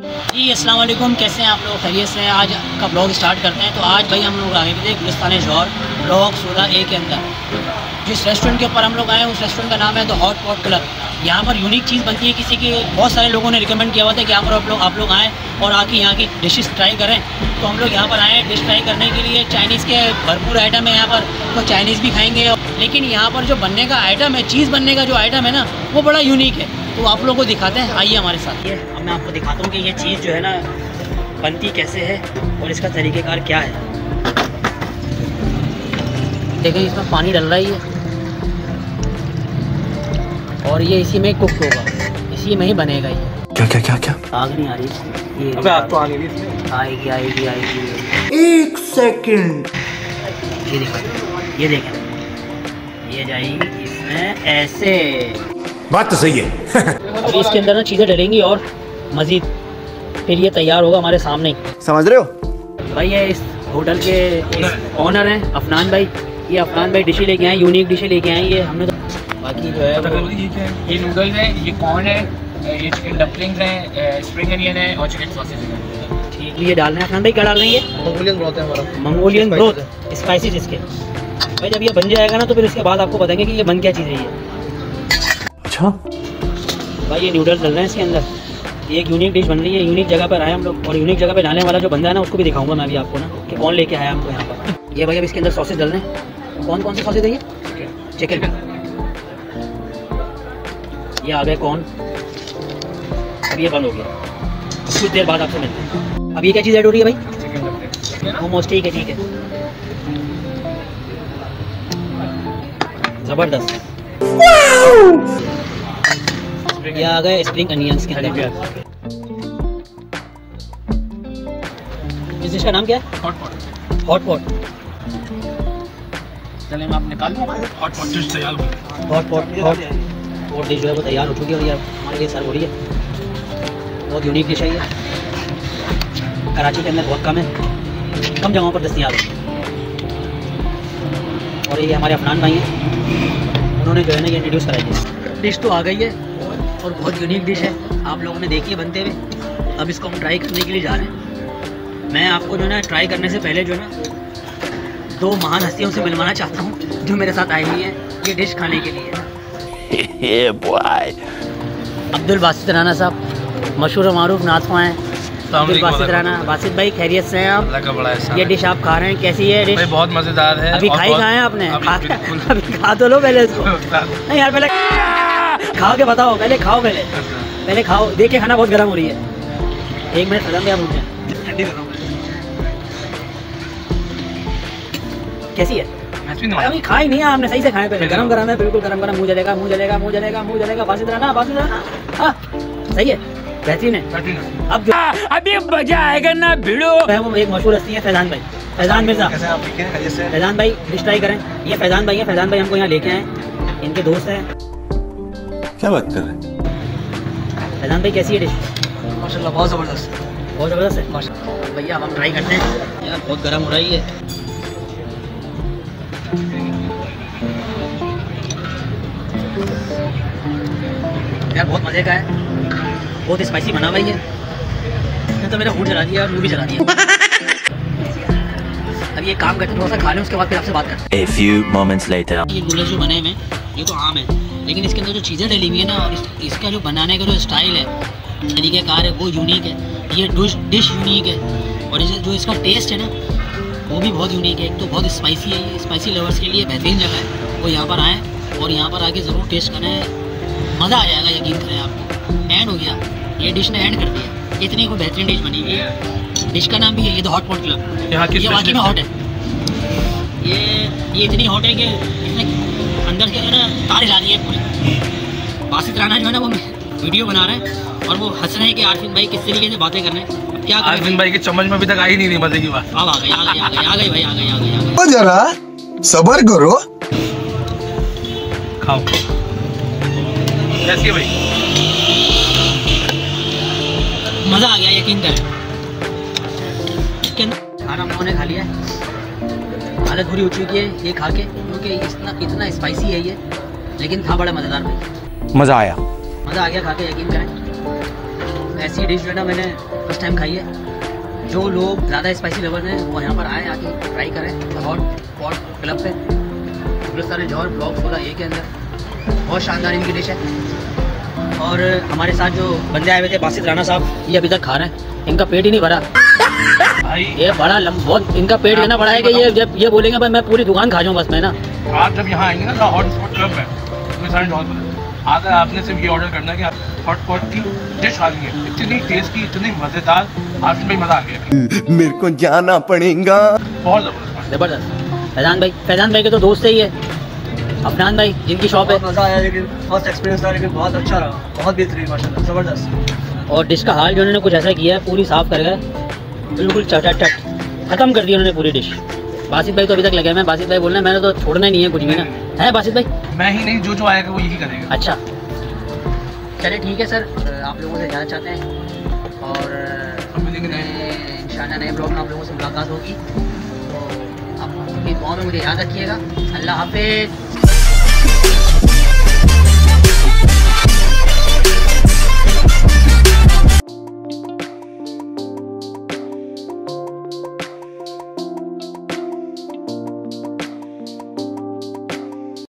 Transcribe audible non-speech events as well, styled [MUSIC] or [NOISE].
जी वालेकुम। कैसे हैं आप लोग? खैरियत से आज का ब्लॉग स्टार्ट करते हैं। तो आज भाई हम लोग आए थे गुलिस्तान जौहर ब्लॉग सोलह ए के अंदर। जिस रेस्टोरेंट के ऊपर हम लोग आए हैं, उस रेस्टोरेंट का नाम है द हॉट पॉट क्लब। यहाँ पर यूनिक चीज़ बनती है। किसी की बहुत सारे लोगों ने रिकमेंड किया हुआ था कि यहाँ पर आप लोग आप लोग आएँ और आके यहाँ की डिशेस ट्राई करें। तो हम लोग यहाँ पर आए डिश ट्राई करने के लिए। चाइनीज़ के भरपूर आइटम है यहाँ पर। तो चाइनीज़ भी खाएँगे। लेकिन यहाँ पर जो बनने का आइटम है, चीज़ बनने का जो आइटम है ना, वो बड़ा यूनिक है। तो आप लोगों को दिखाते हैं। आइए हमारे साथ। अब मैं आपको दिखाता हूँ कि ये चीज़ जो है ना बनती कैसे है और इसका तरीक़ेकार क्या है। देखें इसमें पानी डल रहा ही है और ये इसी में कुक होगा। इसी में ही बनेगा ये। क्या क्या क्या क्या? आग नहीं आ रही ये अबे आग तो आने नहीं आएगी आएगी आएगी। एक सेकंड। ये देखो ये देखें। ये जाएगी इसमें ऐसे। बात तो सही है। [LAUGHS] अभी इसके अंदर ना चीज़ें डलेंगी और मज़ीद। फिर ये तैयार होगा हमारे सामने। ही समझ रहे हो? भाई ये इस होटल के ऑनर हैं अफनान भाई। ये अफनान भाई डिशें लेके आए यूनिक डिशें लेके आए ये हमने तो बाकी जो है पता ये नूडल्स है? ये कॉर्न है ये चिकन डम्पलिंग्स हैं स्प्रिंग अनियन है और चिकन सॉसेज है। ठीक ये डाल रहे हैं अफनान भाई क्या डाल रहे हैं ये? मंगोलियन ब्रॉथ है हमारा। मंगोलियन ग्रोथ स्पाइसेस इसके। भाई जब ये बन जाएगा ना तो फिर इसके बाद आपको बताएँगे कि ये बन क्या चीज़ है ये। अच्छा। भाई ये नूडल्स डल रहे हैं इसके अंदर। एक यूनिक डिश बन रही है यूनिक जगह पर आए हम लोग और यूनिक जगह पर डालने वाला जो बंदा है ना उसको भी दिखाऊँगा मैं अभी आपको ना कि कौन लेके आया हमको यहाँ पर। ये भाई अब इसके अंदर सॉसेज डल रहे हैं। कौन कौन से सॉसेज है ये? चिकन ये आ गए कौन? अब ये बंद हो गया। कुछ देर बाद आपसे मिलते हैं। अब ये क्या चीज़ ऐड हो रही है भाई? मोमोज ठीक है ठीक है ज़बरदस्त। ये आ गए स्प्रिंग अनियंस के अंदर। इस डिश का नाम क्या है? हॉट पॉट हॉट पॉट चलिए मैं आप निकाल दूँ हॉट पॉट डिश तैयार हो हॉट पॉट हॉट और डिश जो है वो तैयार हो चुकी है और ये हमारे लिए सर्व हो रही है। बहुत यूनिक डिश है ये। कराची के अंदर बहुत कम है। कम जगहों पर दस्तियाब है और ये हमारे अफनान भाई हैं। उन्होंने जो है ना ये इंट्रोड्यूस कराई है। डिश तो आ गई है। और बहुत यूनिक डिश है। आप लोगों ने देखी है बनते हुए। अब इसको हम ट्राई करने के लिए जा रहे हैं। मैं आपको जो है ना ट्राई करने से पहले जो है ना दो महान हस्तियों से मिलवाना चाहता हूँ जो मेरे साथ आई हुई है। ये डिश खाने के लिए। [LAUGHS] अब्दुल बासित राना साहब मशहूर और मारूफ नाथवा हैं अब्दुल बासित राना भाई खैरियत से हैं आप? अल्लाह का बड़ा एहसान ये डिश आप खा रहे हैं? कैसी है भाई डिश बहुत मज़ेदार है अभी खाई खाए है आपने? [LAUGHS] अभी खा तो लो पहले इसको। [LAUGHS] नहीं यार पहले खाओ के बताओ पहले खाओ पहले। पहले खाओ देख के खाना बहुत गर्म हो रही है। एक मिनट खत्म गया मुझे। कैसी है? अभी खाई नहीं है आपने सही से खाया पहले। गरम गरम है बिल्कुल गरम गरम मुँह जलेगा मुँह जलेगा मुँह जलेगा मुँह जलेगा बासित रहना बासित रहना हाँ सही है बेहतरीन है। अब जो अभी मज़ा आएगा ना भिड़ो। है वो एक मशहूर हस्ती है फैजान भाई। फैजान मिर्ज़ा। कैसे आप ठीक है? खैरियत फैजान भाई डिश ट्राई करें। ये फैजान भाई है फैजान भाई हमको यहाँ लेके आए इनके दोस्त हैं। क्या बात कर रहे हैं? फैजान भाई कैसी है डिश माशाल्लाह बहुत ज़बरदस्त। बहुत ज़बरदस्त है? भैया अब हम ट्राई करते हैं। यार बहुत गर्म हो रही है यार बहुत मज़े का है। बहुत स्पाइसी बना भाई ये। तो मेरा मूड जला दिया और मुँह भी जला दिया। अब ये काम करते थोड़ा सा खा लें उसके बाद फिर आपसे बात करते A few moments later. हैं ये नूडल्स जो बने हुए हैं। ये तो आम है। लेकिन इसके अंदर जो चीज़ें डली हुई है ना और इस, इसका जो बनाने का जो स्टाइल है तरीक़ेकार है वो यूनिक है। ये डिश डिश यूनिक है। और इस, जो इसका टेस्ट है ना वो भी बहुत यूनिक है। एक तो बहुत स्पाइसी है स्पाइसी लवर्स के लिए बेहतरीन जगह है। वो यहाँ पर आएँ और यहाँ पर आके ज़रूर टेस्ट करें। मज़ा आ जाएगा यकीन करें आपको। एंड हो गया। ये डिश ने एंड कर दिया। इतनी कोई बेहतरीन डिश बनी हुई है। डिश का नाम भी है ये तो हॉट पॉट क्लब यहाँ की ये वाकई में हॉट है। ये ये इतनी हॉट है कि इसने अंदर जो है ना तार हिला दिए पूरे। बासित राना जो है ना वो वीडियो बना रहे हैं और वो हंस रहे हैं कि आरफिन भाई किस तरीके से बातें कर रहे हैं। क्या करें? आरफिन भाई की चम्मच में अभी तक आई नहीं थी मज़े की बात। अब आ गई आ गई आ गई आ गई भाई आ गई आ गई आ गई। जरा सबर करो। खाओ। कैसी है भाई? मज़ा आ गया यकीन कर। खाना खा लिया। है हालत बुरी हो चुकी है ये खा के। क्योंकि इतना इतना स्पाइसी है ये लेकिन था बड़ा मज़ेदार भाई। मज़ा आया। मज़ा आ गया खा के यकीन करें। ऐसी डिश जो है ना मैंने फ़र्स्ट टाइम खाई है। जो लोग ज़्यादा स्पाइसी लवर हैं वो यहाँ पर आए आके ट्राई करें। हॉट पॉट क्लब पे। गुलस्तान जौहर ब्लॉक सोलह ए के अंदर। बहुत शानदार इनकी डिश है। और हमारे साथ जो बंदे आए हुए थे बासित राणा साहब ये अभी तक खा रहे हैं। इनका पेट ही नहीं भरा। भाई। ये बड़ा बहुत इनका पेट इतना बड़ा है कि ये जब ये बोलेंगे भाई मैं पूरी दुकान खा जाऊँ बस मैं ना। आप जब यहाँ आएँगे ना हॉट स्पॉट क्लब है। उसमें सारे जॉब आकर आपने सिर्फ़ ये ऑर्डर करना है कि आप हॉट पॉट की डिश खा लेंगे इतनी टेस्टी इतनी मज़ेदार आज में मज़ा आ गया मेरे को जाना पड़ेगा। बहुत ज़बरदस्त ज़बरदस्त। फैजान भाई फैजान भाई के तो दोस्त ही है अफनान भाई जिनकी शॉप है। मज़ा आया लेकिन फ़र्स्ट एक्सपीरियंस था लेकिन बहुत अच्छा रहा। बहुत बेहतरीन माशाल्लाह ज़बरदस्त। और डिश का हाल जो उन्होंने कुछ ऐसा किया है पूरी साफ़ कर गए बिल्कुल चटाचट खत्म कर दिया उन्होंने पूरी डिश बासित भाई तो अभी तक लगे मैं बासित भाई बोल रहे हैं मैंने तो छोड़ना ही नहीं है कुछ भी ना। है बासित भाई? मैं ही नहीं जो जो आएगा वो यही करेगा। अच्छा। चलिए ठीक है सर आप लोगों से जाना चाहते हैं। और मिलेंगे इंशाल्लाह नए ब्लॉग में आप लोगों से मुलाकात होगी। तो आप अपनी दुआ में मुझे याद रखिएगा। अल्लाह हाफिज़।